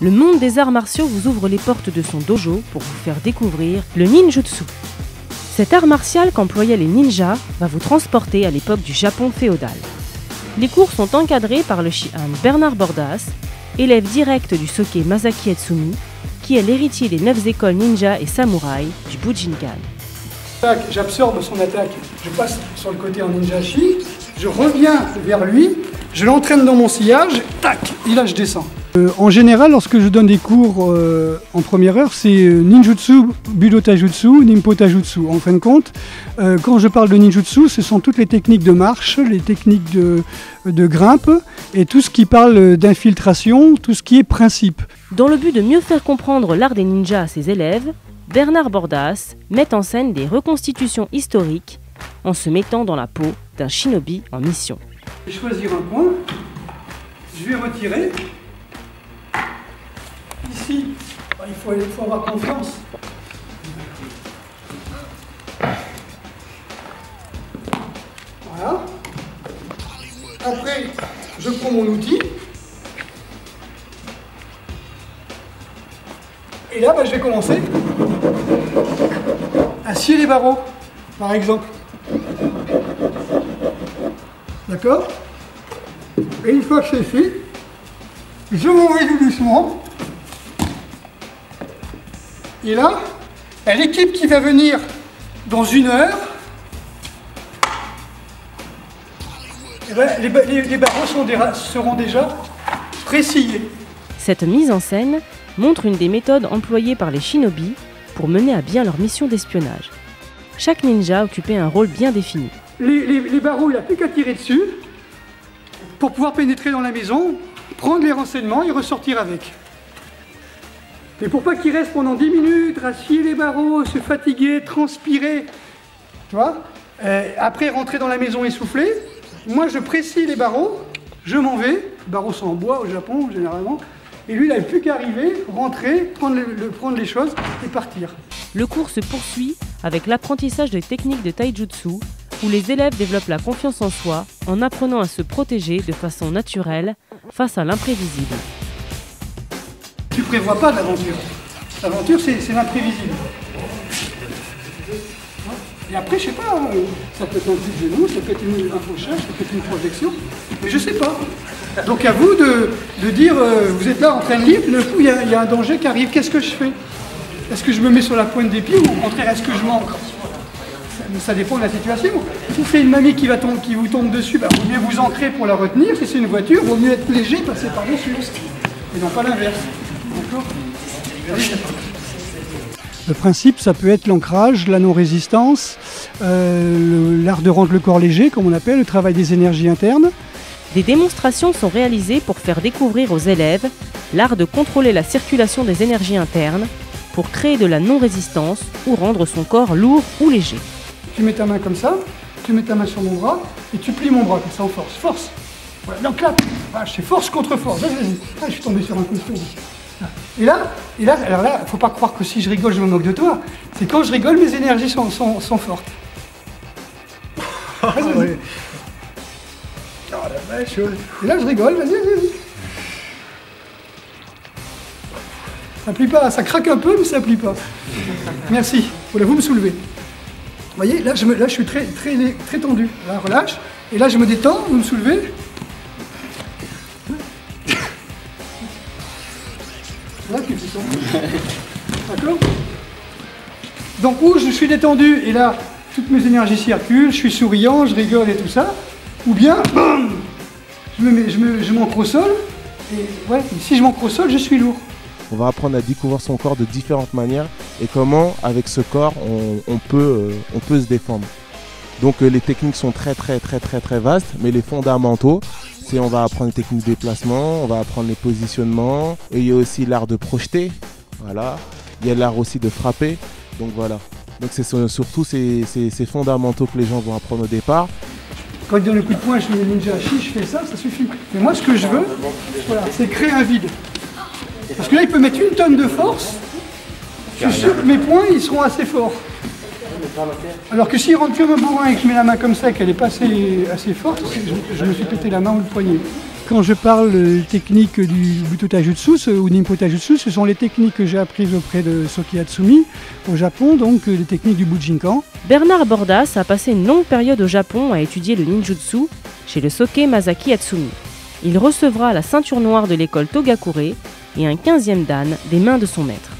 le monde des arts martiaux vous ouvre les portes de son dojo pour vous faire découvrir le ninjutsu. Cet art martial qu'employaient les ninjas va vous transporter à l'époque du Japon féodal. Les cours sont encadrés par le shihan Bernard Bordas, élève direct du soke Masaki Etsumi, qui est l'héritier des neuf écoles ninja et samouraï du Bujinkan. J'absorbe son attaque, je passe sur le côté en ninjashi, je reviens vers lui, je l'entraîne dans mon sillage, tac, et là je descends. Euh, en général, lorsque je donne des cours euh, en première heure, c'est euh, ninjutsu, budo tajutsu, nimpo tajutsu. En fin de compte, quand je parle de ninjutsu, ce sont toutes les techniques de marche, les techniques de, de grimpe et tout ce qui parle d'infiltration, tout ce qui est principe. Dans le but de mieux faire comprendre l'art des ninjas à ses élèves, Bernard Bordas met en scène des reconstitutions historiques en se mettant dans la peau d'un shinobi en mission. Je vais choisir un point, je vais retirer Ici, il faut, avoir confiance. Voilà. Après, je prends mon outil. Et là, bah, je vais commencer à scier les barreaux, par exemple. D'accord? Et une fois que c'est fait, je m'en vais doucement et là, l'équipe qui va venir dans une heure, eh ben, les, barreaux seront déjà précisés. Cette mise en scène montre une des méthodes employées par les shinobi pour mener à bien leur mission d'espionnage. Chaque ninja occupait un rôle bien défini. Les, les barreaux, il n'a plus qu'à tirer dessus pour pouvoir pénétrer dans la maison, prendre les renseignements et ressortir avec. Mais pour pas qu'il reste pendant 10 minutes à scier les barreaux, se fatiguer, transpirer, tu vois, euh, après rentrer dans la maison essoufflé, moi je précise les barreaux, je m'en vais, les barreaux sont en bois au Japon généralement, et lui il n'a plus qu'à arriver, rentrer, prendre, prendre les choses et partir. Le cours se poursuit avec l'apprentissage des techniques de taijutsu, où les élèves développent la confiance en soi en apprenant à se protéger de façon naturelle face à l'imprévisible tu prévois pas d'aventure. L'aventure, c'est l'imprévisible. Et après, je sais pas, hein, ça peut être un petit genou, ça peut être une, un ça peut être une projection, mais je sais pas. Donc à vous de, dire, euh, vous êtes là en train de lire, il y, a un danger qui arrive, qu'est-ce que je fais? Est-ce que je me mets sur la pointe des pieds ou au contraire, est-ce que je manque? Ça, dépend de la situation. Si c'est une mamie qui, va tomber, qui vous tombe dessus, bah, vaut mieux vous ancrer pour la retenir. Si c'est une voiture, vaut mieux être léger, passer par-dessus. Et non pas l'inverse. Le principe, ça peut être l'ancrage, la non-résistance, euh, l'art de rendre le corps léger, comme on appelle, le travail des énergies internes. Des démonstrations sont réalisées pour faire découvrir aux élèves l'art de contrôler la circulation des énergies internes pour créer de la non-résistance ou rendre son corps lourd ou léger. Tu mets ta main comme ça, tu mets ta main sur mon bras et tu plies mon bras comme ça en force. Force Donc là, ah, c'est force contre force. Vas-y, vas-y. Ah, je suis tombé sur un costaud. Et là, et là, alors là, faut pas croire que si je rigole, je me moque de toi. C'est quand je rigole, mes énergies sont, sont, fortes. Ah, vas-y. Oh la vache, Et là, je rigole, vas-y, vas-y. Ça plie pas, ça craque un peu, mais ça plie pas. Merci. Voilà, vous me soulevez. Vous voyez, là je, me, là, je suis très, très, très tendu. Là, relâche. Et là, je me détends, vous me soulevez. D'accord Donc où je suis détendu et là, toutes mes énergies circulent, je suis souriant, je rigole et tout ça. Ou bien, je m'ancre au sol. Et ouais, si je m'ancre au sol, je suis lourd. On va apprendre à découvrir son corps de différentes manières et comment, avec ce corps, on, peut, euh, on peut se défendre. Donc euh, les techniques sont très très très très très vastes, mais les fondamentaux, on va apprendre les techniques de déplacement, on va apprendre les positionnements, et il y a aussi l'art de projeter, voilà. Il y a l'art aussi de frapper, donc voilà. Donc c'est surtout ces, fondamentaux que les gens vont apprendre au départ. Quand il donne le coup de poing, je fais ninja chi, je fais ça, ça suffit. Mais moi ce que je veux, c'est créer un vide. Parce que là il peut mettre une tonne de force, je suis sûr que mes points ils seront assez forts. Alors que s'il rentre comme un bourrin et que je mets la main comme ça, qu'elle est pas assez, forte, je, me suis pété la main ou le poignet. quand je parle de techniques du Butotajutsu ce- ou Nimpo Tajutsu, ce sont les techniques que j'ai apprises auprès de Soki Hatsumi au Japon, donc euh, les techniques du Bujinkan. Bernard Bordas a passé une longue période au Japon à étudier le ninjutsu chez le Soke Masaki Hatsumi. Il recevra la ceinture noire de l'école Togakure et un 15e dan des mains de son maître.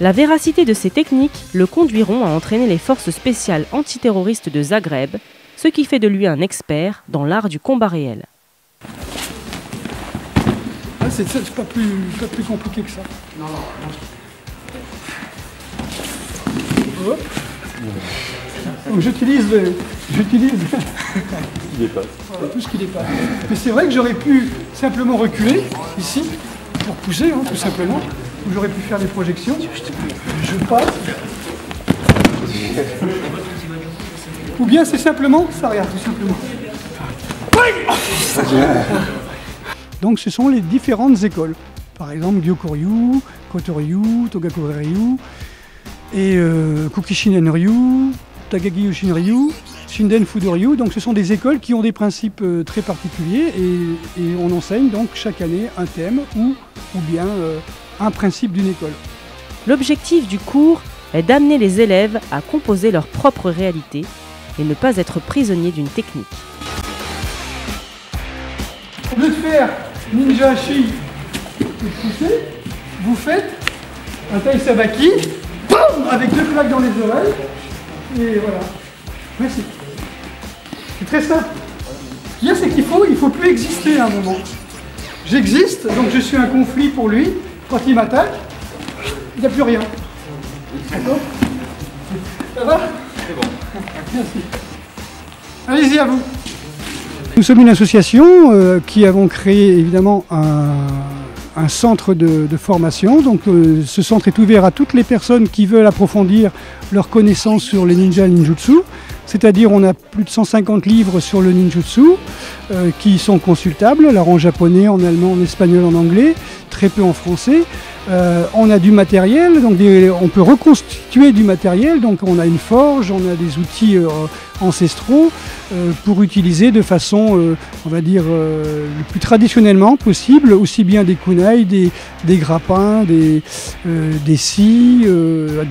La véracité de ces techniques le conduiront à entraîner les forces spéciales antiterroristes de Zagreb, ce qui fait de lui un expert dans l'art du combat réel. Ah, c'est pas plus, pas plus compliqué que ça. Hop. Donc j'utilise le- j'utilise tout ce qui dépasse. Mais c'est vrai que j'aurais pu simplement reculer ici pour pousser, hein, tout simplement. J'aurais pu faire des projections. Je passe. Ou bien c'est simplement ça, regarde, tout simplement. Donc ce sont les différentes écoles. Par exemple, Gyokoryu, Kotoryu, Togakure-ryu, et euh, Kukishinen Ryu, Tagagi Yoshin-ryu, Shinden Fudo-ryu. Donc ce sont des écoles qui ont des principes euh, très particuliers et, et on enseigne donc chaque année un thème ou, ou bien euh, un principe d'une école. L'objectif du cours est d'amener les élèves à composer leur propre réalité et ne pas être prisonniers d'une technique. Au lieu de faire ninja shi et pousser, vous faites un tai sabaki, boum, avec deux claques dans les oreilles, et voilà. Merci. C'est très simple. Ce qu'il y a, c'est qu'il faut, il faut plus exister à un moment. J'existe, donc je suis un conflit pour lui. Quand il m'attaque, il n'y a plus rien. D'accord Ça va C'est bon. Merci. Allez-y à vous. Nous sommes une association euh, qui avons créé évidemment un, un centre de, de formation. Donc euh, ce centre est ouvert à toutes les personnes qui veulent approfondir leurs connaissances sur les ninjas ninjutsu. C'est-à-dire on a plus de 150 livres sur le ninjutsu euh, qui sont consultables, alors en japonais, en allemand, en espagnol, en anglais, très peu en français. Euh, on a du matériel, on peut reconstituer du matériel, donc on a une forge, on a des outils euh, ancestraux euh, pour utiliser de façon, on va dire, le plus traditionnellement possible, aussi bien des kunai, des, grappins, des, scies,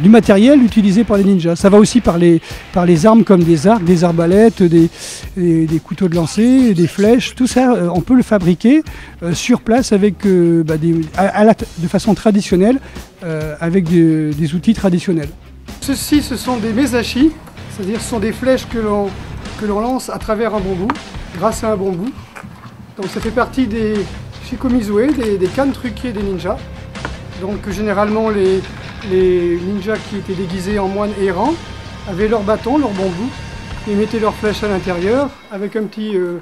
du matériel utilisé par les ninjas. Ça va aussi par les, par les armes comme des arcs, des arbalètes, des, couteaux de lancer, des flèches, tout ça, on peut le fabriquer sur place avec, bah, des, de façon traditionnelle, euh, avec des- outils traditionnels. Ceci, ce sont des mesashi, c'est-à-dire ce sont des flèches que l'on lance à travers un bambou, grâce à un bambou. Donc ça fait partie des shikomizue, des, des cannes truquées des ninjas. Donc généralement les, les ninjas qui étaient déguisés en moines errants avaient leur bâton, leur bambou, et mettaient leurs flèches à l'intérieur avec un petit, euh,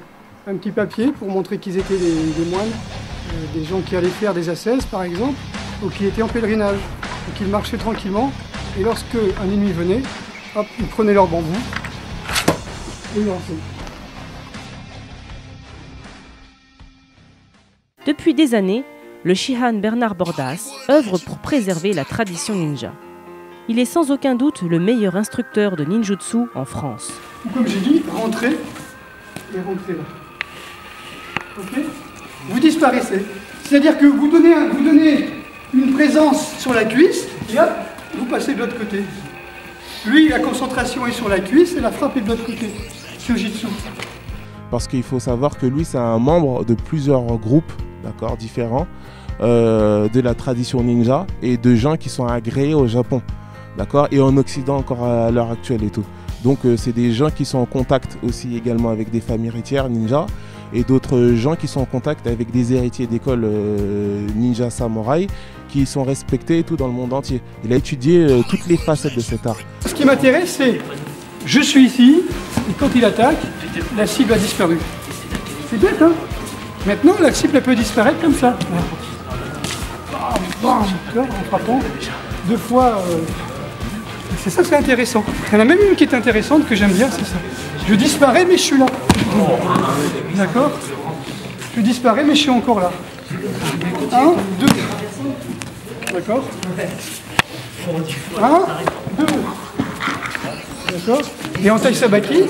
un petit papier pour montrer qu'ils étaient des, des moines, euh, des gens qui allaient faire des ascèses par exemple, ou qui étaient en pèlerinage. Donc ils marchaient tranquillement, et lorsque un ennemi venait, hop, ils prenaient leur bambou et ils lançaient. Depuis des années, le Shihan Bernard Bordas œuvre pour préserver la tradition ninja. Il est sans aucun doute le meilleur instructeur de ninjutsu en France. Ou comme j'ai dit, rentrez et rentrez là. Ok? Vous disparaissez. C'est-à-dire que vous donnez, un- vous donnez une présence sur la cuisse et hop, vous passez de l'autre côté. Lui, la concentration est sur la cuisse et la frappe est de l'autre côté. Kyojitsu. parce qu'il faut savoir que lui, c'est un membre de plusieurs groupes, d'accord, différents, euh, de la tradition ninja et de gens qui sont agréés au Japon, d'accord, et en Occident encore à l'heure actuelle et tout. Donc, euh, c'est des gens qui sont en contact aussi également avec des familles héritières ninja et d'autres gens qui sont en contact avec des héritiers d'écoles euh, ninja samouraï qui sont respectés et tout dans le monde entier. Il a étudié euh, toutes les facettes de cet art. Ce qui m'intéresse, c'est je suis ici et quand il attaque, la cible a disparu. C'est bête, hein? Maintenant, la cible elle peut disparaître comme ça. Bam, bam, en frappant deux fois. euh, C'est ça, c'est intéressant. Il y en a même une qui est intéressante que j'aime bien, c'est ça. Je disparais, mais je suis là. D'accord Je disparais, mais je suis encore là. Un, deux. D'accord Un, deux. D'accord Et en taille sabaki,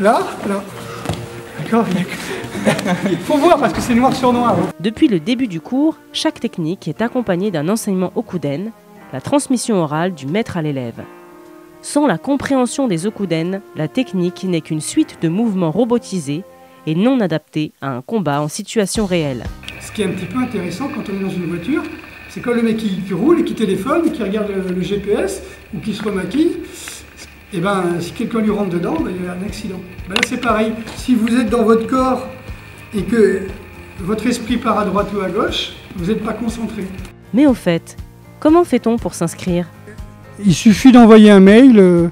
là, là. d'accord Il faut voir parce que c'est noir sur noir. Depuis le début du cours, chaque technique est accompagnée d'un enseignement okuden, la transmission orale du maître à l'élève. Sans la compréhension des okuden, la technique n'est qu'une suite de mouvements robotisés et non adaptés à un combat en situation réelle. Ce qui est un petit peu intéressant quand on est dans une voiture, c'est quand le mec qui, qui roule et qui téléphone, qui regarde le, le GPS ou qui se remaquille, et ben si quelqu'un lui rentre dedans, ben, il y a un accident. Ben là c'est pareil, si vous êtes dans votre corps et que votre esprit part à droite ou à gauche, vous n'êtes pas concentré. Mais au fait, comment fait-on pour s'inscrire Il suffit d'envoyer un mail euh,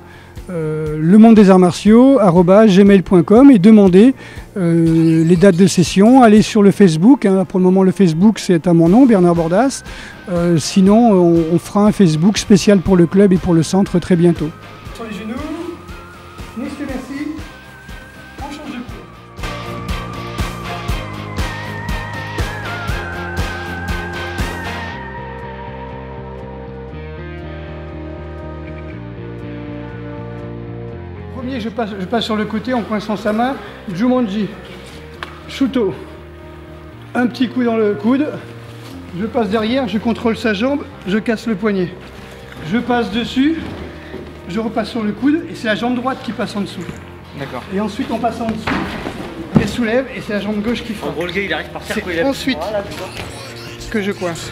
euh, monde des arts martiaux gmail.com et demander euh, les dates de session. Allez sur le Facebook. hein. Pour le moment, le Facebook c'est à mon nom, Bernard Bordas. Euh, sinon, on, on fera un Facebook spécial pour le club et pour le centre très bientôt. Premier, je passe, je passe sur le côté en coinçant sa main. Jumanji. Shuto. Un petit coup dans le coude. Je passe derrière, je contrôle sa jambe, je casse le poignet. Je passe dessus, je repasse sur le coude et c'est la jambe droite qui passe en dessous. D'accord. Et ensuite on passe en dessous. Et soulève et c'est la jambe gauche qui En frappe. gros, le gars, il arrive par terre C'est quand il a ensuite Voilà, que je coince.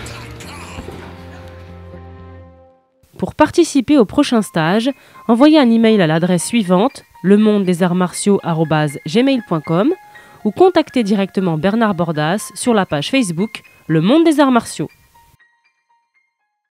Pour participer au prochain stage, envoyez un email à l'adresse suivante le monde des arts martiaux gmail.com ou contactez directement Bernard Bordas sur la page Facebook Le Monde des Arts Martiaux.